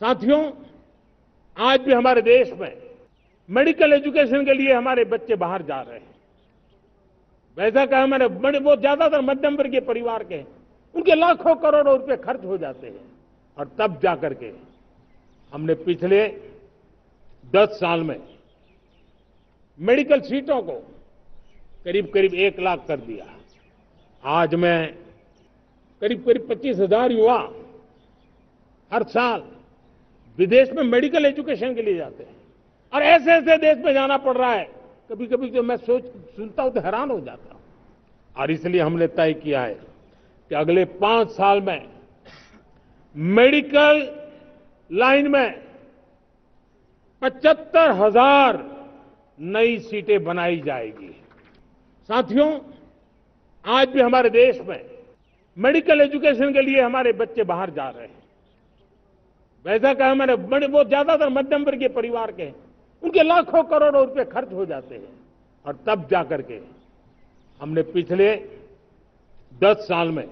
साथियों, आज भी हमारे देश में मेडिकल एजुकेशन के लिए हमारे बच्चे बाहर जा रहे हैं। वैसा कहा मैंने बड़े बहुत ज़्यादातर मध्यम वर्गीय परिवार के हैं। उनके लाखों करोड़ों रुपए खर्च हो जाते हैं। और तब जाकर के हमने पिछले दस साल में मेडिकल सीटों को करीब करीब एक लाख कर दिया। आज मैं करीब करीब पच्चीस हज़ार युवा हर साल विदेश में मेडिकल एजुकेशन के लिए जाते हैं। और ऐसे ऐसे देश में जाना पड़ रहा है। कभी कभी जो मैं सोच, सुनता हूँ तो हैरान हो जाता हूँ। और इसलिए हमने तय किया है कि अगले पाँच साल में मेडिकल लाइन में पचहत्तर हज़ार नई सीटें बनाई जाएगी। साथियों, आज भी हमारे देश में मेडिकल एजुकेशन के लिए हमारे बच्चे बाहर जा रहे हैं। वैसा कहा मैंने बड़े बहुत ज़्यादातर मध्यम वर्गीय परिवार के उनके लाखों करोड़ों रुपए खर्च हो जाते हैं। और तब जाकर के हमने पिछले दस साल में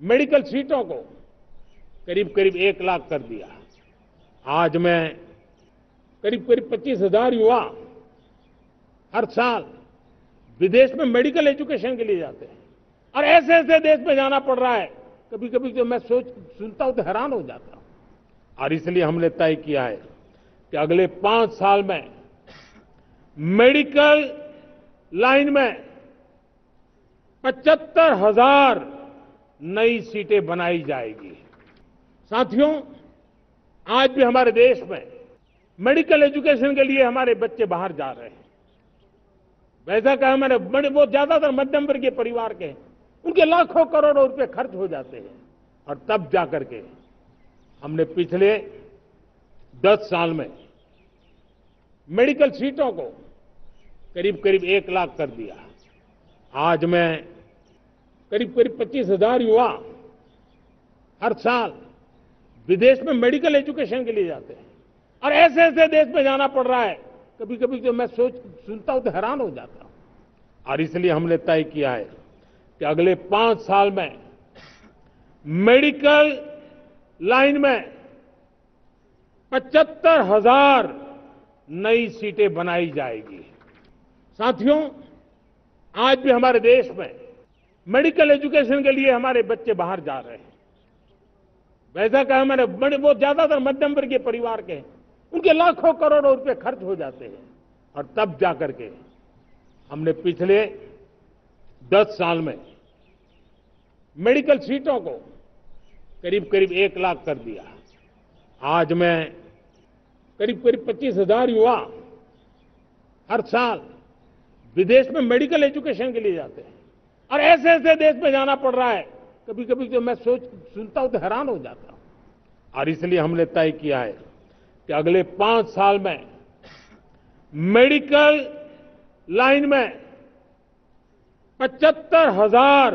मेडिकल सीटों को करीब करीब एक लाख कर दिया। आज मैं करीब करीब पच्चीस हज़ार युवा हर साल विदेश में मेडिकल एजुकेशन के लिए जाते हैं। और ऐसे ऐसे देश में जाना पड़ रहा है। कभी कभी जो मैं सोच, सुनता हूँ तो हैरान हो जाता हूँ। और इसलिए हमने तय किया है कि अगले पाँच साल में मेडिकल लाइन में पचहत्तर हज़ार नई सीटें बनाई जाएगी। साथियों, आज भी हमारे देश में मेडिकल एजुकेशन के लिए हमारे बच्चे बाहर जा रहे हैं। वैसा कहा मैंने बड़े बहुत ज़्यादातर मध्यम वर्गीय परिवार के हैं। उनके लाखों करोड़ों रुपए खर्च हो जाते हैं। और तब जाकर के हमने पिछले दस साल में मेडिकल सीटों को करीब करीब एक लाख कर दिया। आज मैं करीब करीब पच्चीस हज़ार युवा हर साल विदेश में मेडिकल एजुकेशन के लिए जाते हैं। और ऐसे ऐसे देश में जाना पड़ रहा है। कभी कभी जो मैं सोच, सुनता हूँ तो हैरान हो जाता हूँ। और इसलिए हमने तय किया है कि अगले पाँच साल में मेडिकल लाइन में पचहत्तर हज़ार नई सीटें बनाई जाएगी। साथियों, आज भी हमारे देश में मेडिकल एजुकेशन के लिए हमारे बच्चे बाहर जा रहे हैं। वैसा कहा मैंने, बड़े बहुत ज़्यादातर मध्यम वर्गीय परिवार के हैं। उनके लाखों करोड़ों रुपए खर्च हो जाते हैं। और तब जाकर के हमने पिछले दस साल में मेडिकल सीटों को करीब करीब एक लाख कर दिया। आज मैं करीब करीब पच्चीस हज़ार युवा हर साल विदेश में मेडिकल एजुकेशन के लिए जाते हैं। और ऐसे ऐसे देश में जाना पड़ रहा है। कभी कभी जो मैं सोच, सुनता हूँ तो हैरान हो जाता हूँ। और इसलिए हमने तय किया है कि अगले पाँच साल में मेडिकल लाइन में पचहत्तर हज़ार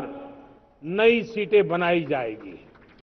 नई सीटें बनाई जाएगी।